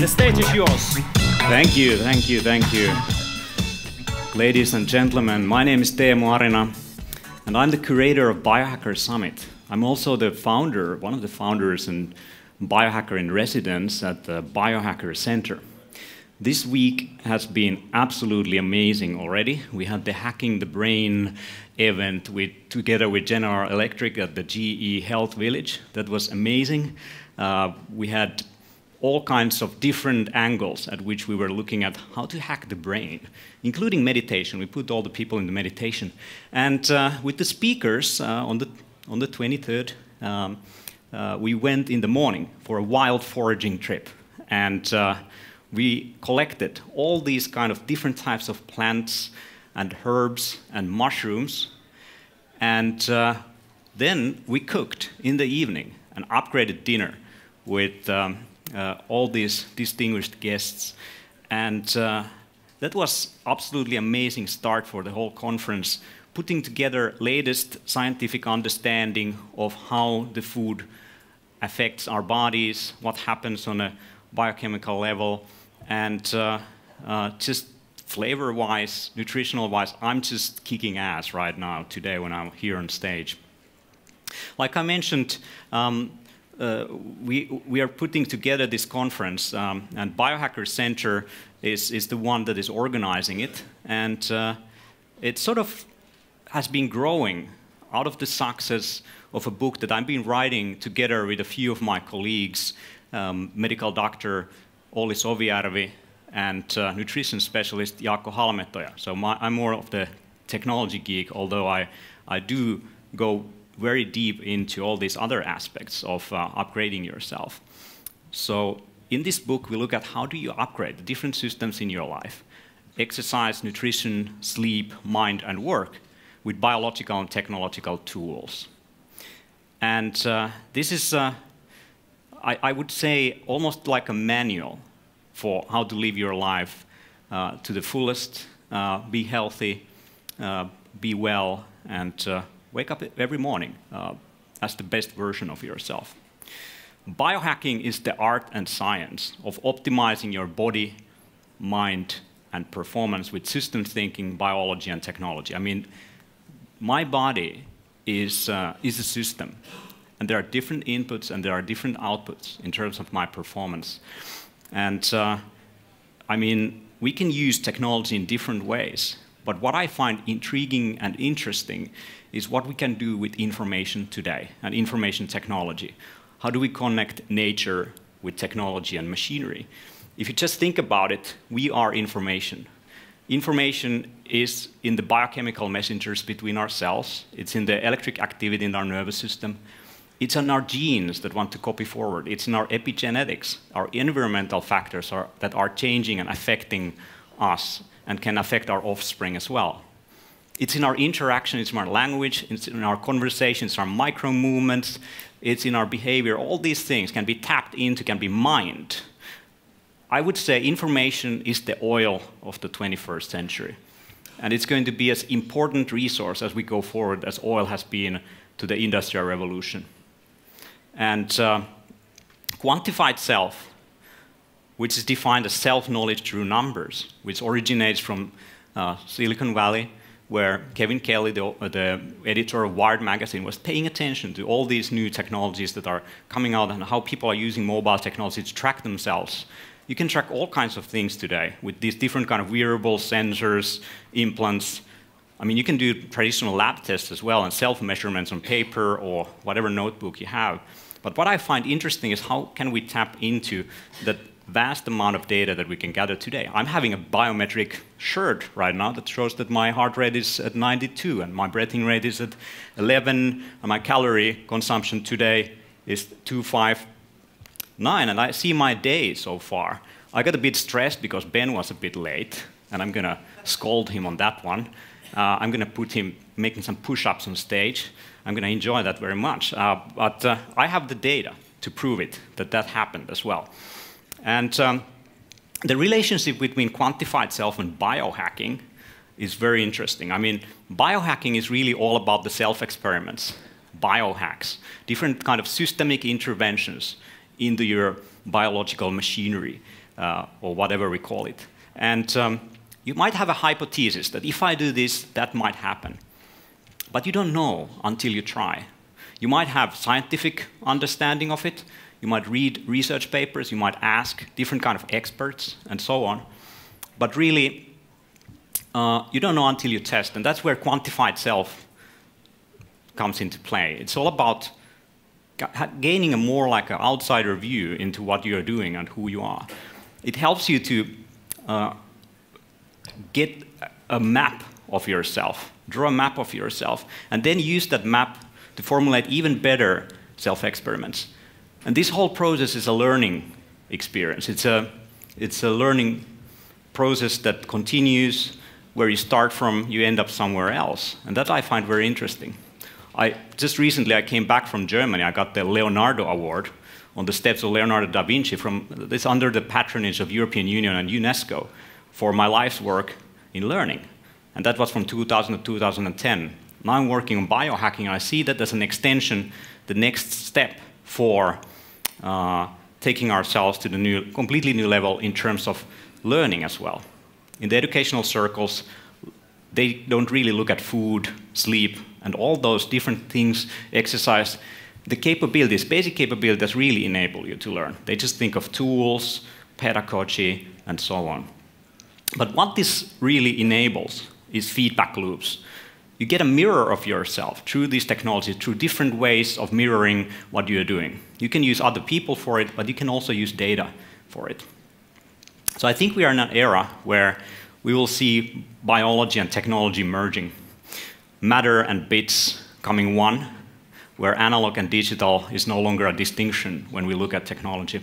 The stage is yours. Thank you, thank you, thank you. Ladies and gentlemen, my name is Teemu Arina, and I'm the curator of Biohacker Summit. I'm also the founder, one of the founders and biohacker in residence at the Biohacker Center. This week has been absolutely amazing already. We had the Hacking the Brain event with, together with General Electric at the GE Health Village. That was amazing. Uh, we had all kinds of different angles at which we were looking at how to hack the brain, including meditation. We put all the people in the meditation. And uh, with the speakers uh, on, the, on the 23rd, um, uh, we went in the morning for a wild foraging trip. And uh, we collected all these kind of different types of plants and herbs and mushrooms. And uh, then we cooked in the evening an upgraded dinner with um, uh, all these distinguished guests. And uh, that was absolutely amazing start for the whole conference, putting together latest scientific understanding of how the food affects our bodies, what happens on a biochemical level, and uh, uh, just flavor-wise, nutritional-wise, I'm just kicking ass right now today when I'm here on stage. Like I mentioned, um, uh, we, we are putting together this conference, um, and Biohacker Center is, is the one that is organizing it. And uh, it sort of has been growing out of the success of a book that I've been writing together with a few of my colleagues, um, medical doctor Olli Sovijärvi and uh, nutrition specialist Jaakko Halmetoja. So my, I'm more of the technology geek, although I, I do go very deep into all these other aspects of uh, upgrading yourself. So in this book, we look at how do you upgrade the different systems in your life, exercise, nutrition, sleep, mind, and work with biological and technological tools. And uh, this is, uh, I, I, would say, almost like a manual for how to live your life uh, to the fullest, uh, be healthy, uh, be well, and uh, wake up every morning uh, as the best version of yourself. Biohacking is the art and science of optimizing your body, mind, and performance with systems thinking, biology, and technology. I mean, my body is, uh, is a system, and there are different inputs and there are different outputs in terms of my performance. And uh, I mean, we can use technology in different ways, but what I find intriguing and interesting is what we can do with information today and information technology. How do we connect nature with technology and machinery? If you just think about it, we are information. Information is in the biochemical messengers between our cells. It's in the electric activity in our nervous system. It's in our genes that want to copy forward. It's in our epigenetics, our environmental factors are, that are changing and affecting us and can affect our offspring as well. It's in our interaction, it's in our language, it's in our conversations, our micro movements, it's in our behavior. All these things can be tapped into, can be mined. I would say information is the oil of the 21st century. And it's going to be as important resource as we go forward as oil has been to the Industrial Revolution. And uh, quantified self, which is defined as self-knowledge through numbers, which originates from uh, Silicon Valley, where Kevin Kelly, the, the, editor of Wired magazine, was paying attention to all these new technologies that are coming out and how people are using mobile technology to track themselves. You can track all kinds of things today with these different kind of wearable sensors, implants. I mean, you can do traditional lab tests as well and self-measurements on paper or whatever notebook you have. But what I find interesting is how can we tap into that vast amount of data that we can gather today. I'm having a biometric shirt right now that shows that my heart rate is at 92 and my breathing rate is at 11 and my calorie consumption today is 259 and I see my day so far. I got a bit stressed because Ben was a bit late and I'm going to scold him on that one. Uh, I'm going to put him making some push-ups on stage. I'm going to enjoy that very much. Uh, but uh, I have the data to prove it, that that happened as well. And um, the relationship between quantified self and biohacking is very interesting. I mean, biohacking is really all about the self-experiments, biohacks, different kind of systemic interventions into your biological machinery, uh, or whatever we call it. And um, you might have a hypothesis that if I do this, that might happen. But you don't know until you try. You might have scientific understanding of it, you might read research papers, you might ask different kind of experts, and so on. But really, uh, you don't know until you test, and that's where quantified self comes into play. It's all about gaining a more like an outsider view into what you're doing and who you are. It helps you to uh, get a map of yourself, draw a map of yourself, and then use that map to formulate even better self-experiments. And this whole process is a learning experience. It's a, it's a learning process that continues where you start from, you end up somewhere else. And that I find very interesting. I, just recently, I came back from Germany. I got the Leonardo Award on the steps of Leonardo da Vinci. From, it's under the patronage of European Union and UNESCO for my life's work in learning. And that was from 2000 to 2010. Now I'm working on biohacking, and I see that as an extension, the next step for uh, taking ourselves to the new, completely new level in terms of learning as well. In the educational circles, they don't really look at food, sleep, and all those different things, exercise, the capabilities, basic capabilities really enable you to learn. They just think of tools, pedagogy, and so on. But what this really enables is feedback loops. You get a mirror of yourself through these technologies, through different ways of mirroring what you're doing. You can use other people for it, but you can also use data for it. So I think we are in an era where we will see biology and technology merging, matter and bits coming one, where analog and digital is no longer a distinction when we look at technology.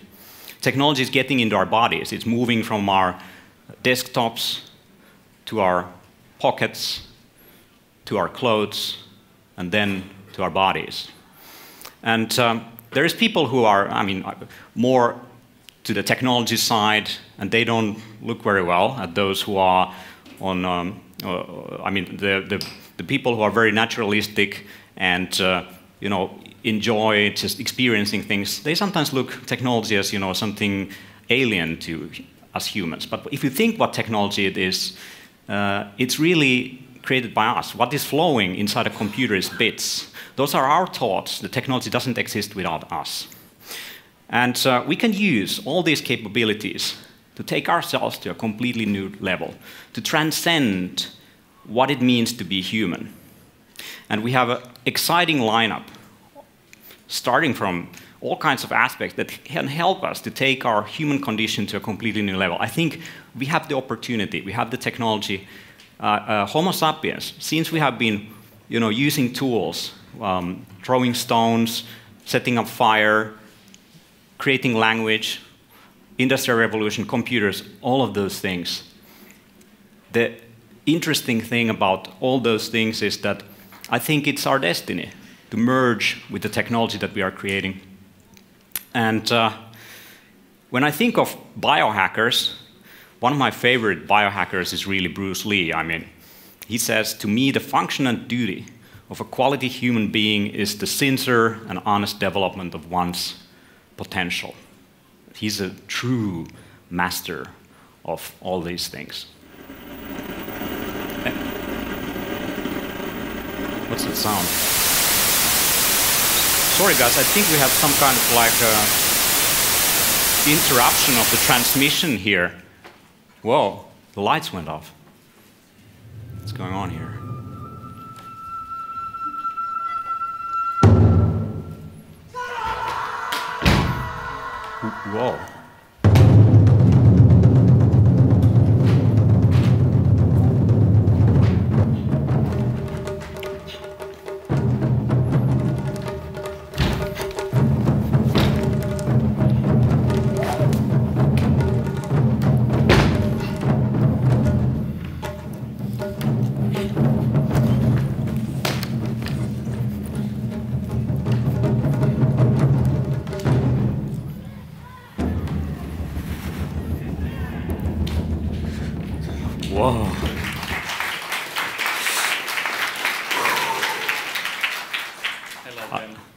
Technology is getting into our bodies. It's moving from our desktops to our pockets, to our clothes, and then to our bodies. And um, there's people who are, I mean, more to the technology side, and they don't look very well at those who are on, um, uh, I mean, the, the, the, people who are very naturalistic and, uh, you know, enjoy just experiencing things. They sometimes look technology as, you know, something alien to us humans. But if you think what technology it is, uh, it's really created by us. What is flowing inside a computer is bits. Those are our thoughts. The technology doesn't exist without us. And uh, we can use all these capabilities to take ourselves to a completely new level, to transcend what it means to be human. And we have an exciting lineup, starting from all kinds of aspects that can help us to take our human condition to a completely new level. I think we have the opportunity, we have the technology. Uh, uh, Homo sapiens, since we have been you know, using tools, um, throwing stones, setting up fire, creating language, industrial revolution, computers, all of those things. The interesting thing about all those things is that I think it's our destiny to merge with the technology that we are creating. And uh, when I think of biohackers, one of my favorite biohackers is really Bruce Lee. I mean, he says, to me, the function and duty of a quality human being is the sincere and honest development of one's potential. He's a true master of all these things. What's that sound? Sorry guys, I think we have some kind of like uh, interruption of the transmission here. Whoa, the lights went off. What's going on here? Whoa. Whoa.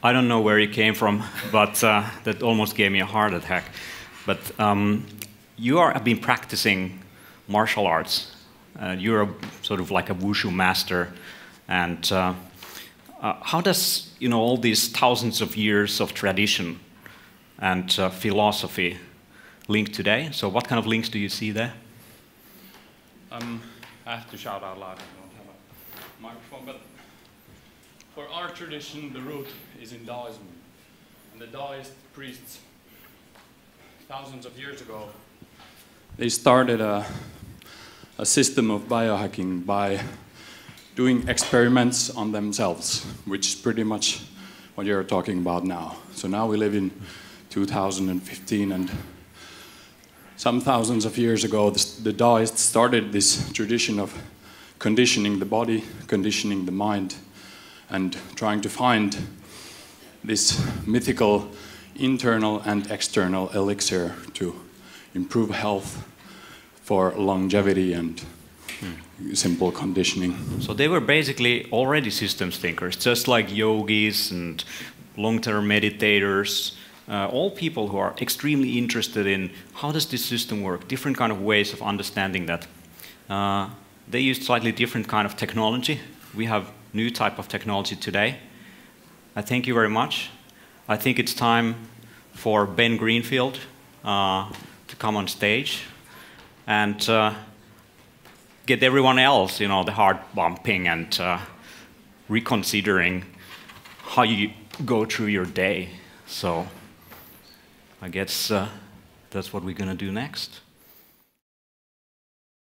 I don't know where you came from, but uh, that almost gave me a heart attack. But um, you are, have been practicing martial arts. Uh, you're a, sort of like a wushu master. And uh, uh how does you know, all these thousands of years of tradition and uh, philosophy link today? So what kind of links do you see there? Um, I have to shout out loud. I don't have a microphone, but for our tradition, the root is in Taoism. And the Taoist priests, thousands of years ago, they started a, a system of biohacking by doing experiments on themselves, which is pretty much what you're talking about now. So now we live in 2015 and some thousands of years ago, the Taoists started this tradition of conditioning the body, conditioning the mind, and trying to find this mythical internal and external elixir to improve health for longevity and hmm. simple conditioning. So they were basically already systems thinkers, just like yogis and long-term meditators, uh, all people who are extremely interested in how does this system work, different kind of ways of understanding that. Uh, they used slightly different kind of technology. We have new type of technology today. I thank you very much. I think it's time for Ben Greenfield uh, to come on stage and uh, get everyone else, you know, the heart bumping and uh, reconsidering how you go through your day. So I guess uh, that's what we're going to do next.